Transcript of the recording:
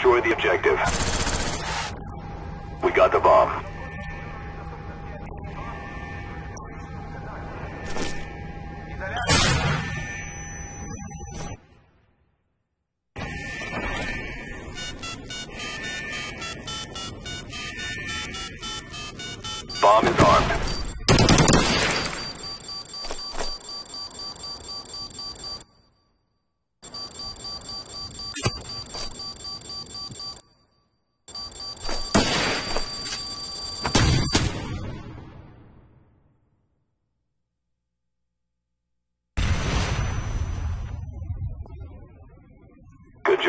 Destroy the objective. We got the bomb. Bomb is armed.